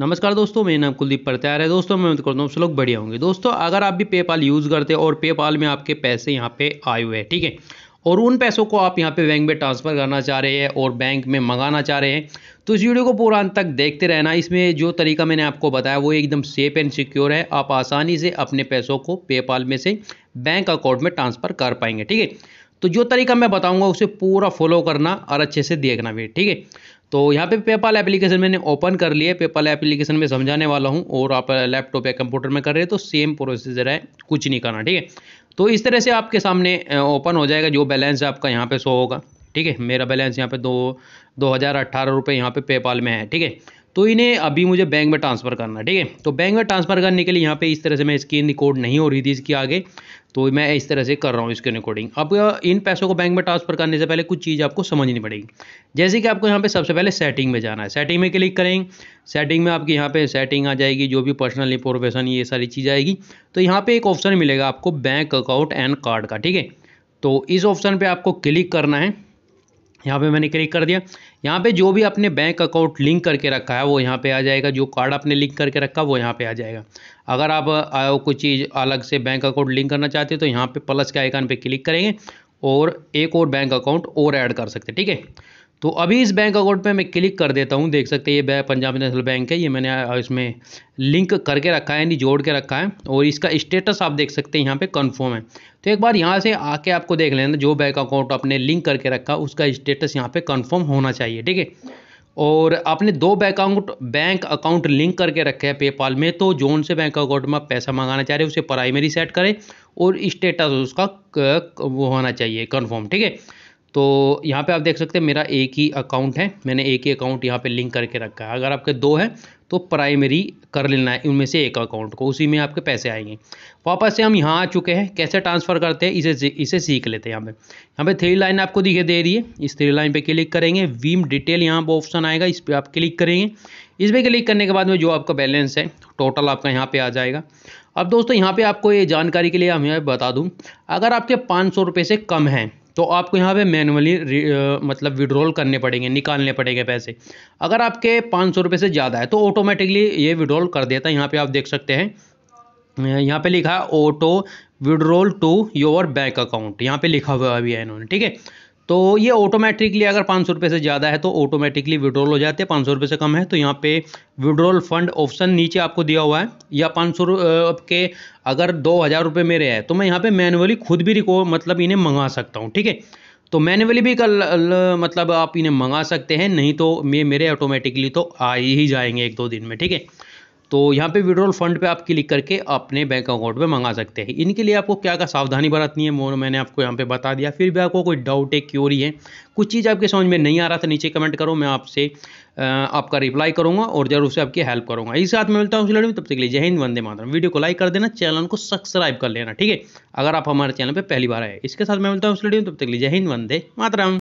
नमस्कार दोस्तों, मेरा नाम कुलदीप प्रत्यार है। दोस्तों, मैं उम्मीद करता हूँ लोग बढ़िया होंगे। दोस्तों, अगर आप भी पेपाल यूज़ करते हैं और पेपाल में आपके पैसे यहाँ पे आए हुए हैं, ठीक है? और उन पैसों को आप यहाँ पे बैंक में ट्रांसफ़र करना चाह रहे हैं और बैंक में मंगाना चाह रहे हैं तो इस वीडियो को पूरा अंत तक देखते रहना। इसमें जो तरीका मैंने आपको बताया, वो एकदम सेफ़ एंड सिक्योर है। आप आसानी से अपने पैसों को पेपाल में से बैंक अकाउंट में ट्रांसफ़र कर पाएँगे, ठीक है? तो जो तरीका मैं बताऊँगा, उसे पूरा फॉलो करना और अच्छे से देखना भी, ठीक है? तो यहाँ पे पेपाल एप्लीकेशन मैंने ओपन कर लिया पेपाल एप्लीकेशन में समझाने वाला हूँ और आप लैपटॉप या कंप्यूटर में कर रहे हैं तो सेम प्रोसीजर है कुछ नहीं करना, ठीक है? तो इस तरह से आपके सामने ओपन हो जाएगा। जो बैलेंस आपका यहाँ पे शो होगा, ठीक है? मेरा बैलेंस यहाँ पे दो दो हज़ार अट्ठारह रुपये यहाँ पे पेपाल में है, ठीक है? तो इन्हें अभी मुझे बैंक में ट्रांसफ़र करना है, ठीक है? तो बैंक में ट्रांसफ़र करने के लिए यहाँ पे इस तरह से मैं स्क्रीन रिकॉर्ड नहीं हो रही थी इसके आगे तो मैं इस तरह से कर रहा हूँ इसके रिकॉर्डिंग अब इन पैसों को बैंक में ट्रांसफ़र करने से पहले कुछ चीज़ आपको समझनी पड़ेगी। जैसे कि आपको यहाँ पे सबसे पहले सेटिंग में जाना है। सेटिंग में क्लिक करेंगे। सेटिंग में आपकी यहाँ पे सेटिंग आ जाएगी, जो भी पर्सनल इंफॉर्मेशन ये सारी चीज़ आएगी। तो यहाँ पर एक ऑप्शन मिलेगा आपको बैंक अकाउंट एंड कार्ड का, ठीक है? तो इस ऑप्शन पर आपको क्लिक करना है। यहाँ पे मैंने क्लिक कर दिया। यहाँ पे जो भी अपने बैंक अकाउंट लिंक करके रखा है, वो यहाँ पे आ जाएगा। जो कार्ड आपने लिंक करके रखा, वो यहाँ पे आ जाएगा। अगर आप कोई चीज़ अलग से बैंक अकाउंट लिंक करना चाहते हैं तो यहाँ पे प्लस के आइकन पे क्लिक करेंगे और एक और बैंक अकाउंट और ऐड कर सकते हैं, ठीक है? तो अभी इस बैंक अकाउंट पे मैं क्लिक कर देता हूँ। देख सकते हैं, ये पंजाब नेशनल बैंक है, ये मैंने इसमें लिंक करके रखा है, यानी जोड़ के रखा है, और इसका स्टेटस आप देख सकते हैं, यहाँ पे कंफर्म है। तो एक बार यहाँ से आके आपको देख लेना, जो बैंक अकाउंट आपने लिंक करके रखा, उसका स्टेटस यहाँ पर कन्फर्म होना चाहिए, ठीक है? और आपने दो bank account bank account link करके रखे हैं पेपाल में तो जोन से बैंक अकाउंट में पैसा मंगाना चाह रहे हैं, उसे प्राइमरी सेट करें, और स्टेटस उसका वो होना चाहिए कन्फर्म ठीक है? तो यहाँ पे आप देख सकते हैं मेरा एक ही अकाउंट है। मैंने एक ही अकाउंट यहाँ पे लिंक करके रखा है। अगर आपके दो हैं तो प्राइमरी कर लेना है उनमें से एक अकाउंट को। उसी में आपके पैसे आएँगे। वापस से हम यहाँ आ चुके हैं। कैसे ट्रांसफ़र करते हैं, इसे इसे सीख लेते हैं यहाँ पे। यहाँ पे थ्री लाइन आपको दिखे दे रही है। इस थ्री लाइन पे क्लिक करेंगे। वीम डिटेल यहाँ पर ऑप्शन आएगा। इस पर आप क्लिक करेंगे। इस पर क्लिक करने के बाद में जो आपका बैलेंस है टोटल आपका यहाँ पे आ जाएगा। अब दोस्तों, यहाँ पे आपको ये जानकारी के लिए हम यहाँ बता दूँ। अगर आपके पाँच सौ रुपये से कम हैं तो आपको यहाँ पे मैनुअली मतलब विड्रॉल करने पड़ेंगे, निकालने पड़ेंगे पैसे। अगर आपके पाँच सौ रुपये से ज़्यादा है तो ऑटोमेटिकली ये विड्रॉल कर देता है। यहाँ पे आप देख सकते हैं। यहाँ पे लिखा है auto withdrawal to your bank account यहाँ पे लिखा हुआ अभी है इन्होंने, ठीक है? तो ये ऑटोमेटिकली अगर पाँच सौ रुपये से ज़्यादा है तो ऑटोमेटिकली विड्रॉल हो जाते हैं। पाँच सौ रुपये से कम है तो यहाँ पे विड्रॉल फंड ऑप्शन नीचे आपको दिया हुआ है। या पाँच सौ के अगर दो हज़ार रुपये मेरे हैं तो मैं यहाँ पे मैनुअली खुद भी रिको मतलब इन्हें मंगा सकता हूँ, ठीक है? तो मैनुअली भी कल मतलब आप इन्हें मंगा सकते हैं, नहीं तो मैं मेरे ऑटोमेटिकली तो आ ही जाएँगे एक दो दिन में, ठीक है? तो यहाँ पे विड्रॉल फंड पे आप क्लिक करके अपने बैंक अकाउंट में मंगा सकते हैं। इनके लिए आपको क्या क्या सावधानी बरतनी है वो मैंने आपको यहाँ पे बता दिया। फिर भी आपको कोई डाउट है क्योरी है, कुछ चीज़ आपके समझ में नहीं आ रहा था, नीचे कमेंट करो, मैं आपसे आपका रिप्लाई करूँगा और ज़रूर से आपकी हेल्प करूँगा। इस साथ में मिलता हूँ उस लड़की तब तक के लिए जय हिंद, वंदे मातरम। वीडियो को लाइक कर देना, चैनल को सब्सक्राइब कर लेना, ठीक है? अगर आप हमारे चैनल पर पहली बार आए इसके साथ मैं मिलता हूँ उस लड़की तब तक के लिए जय हिंद, वंदे मातरम।